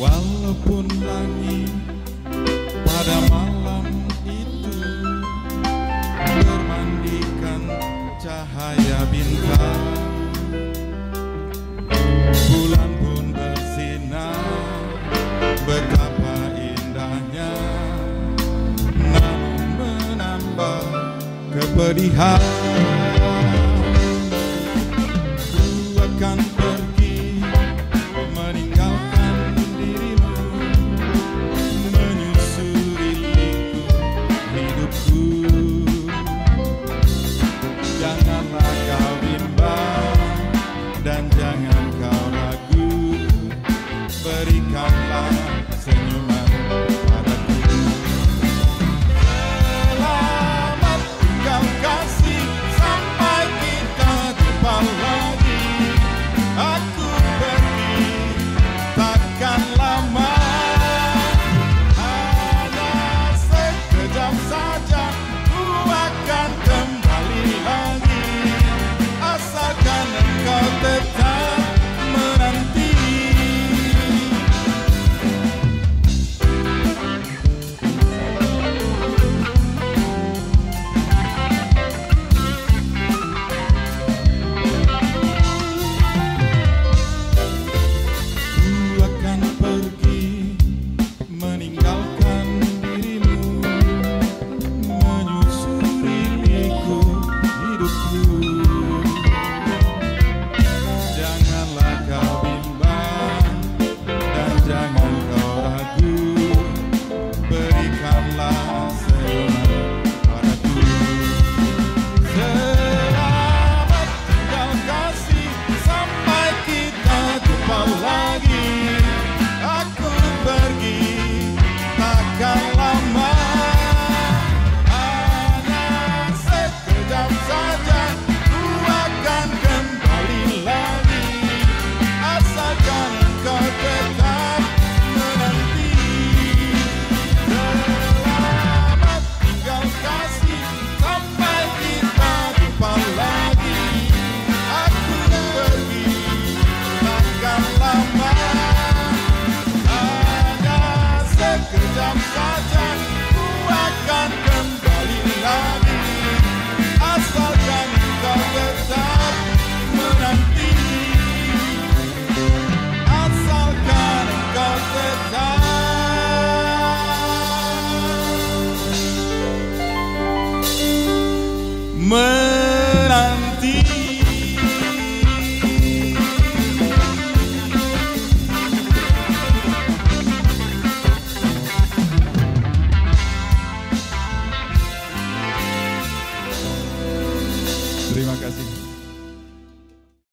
Walaupun langit pada malam itu Bermandikan cahaya bintang Bulan pun bersinar Betapa indahnya Namun menambah kepedihan. Mas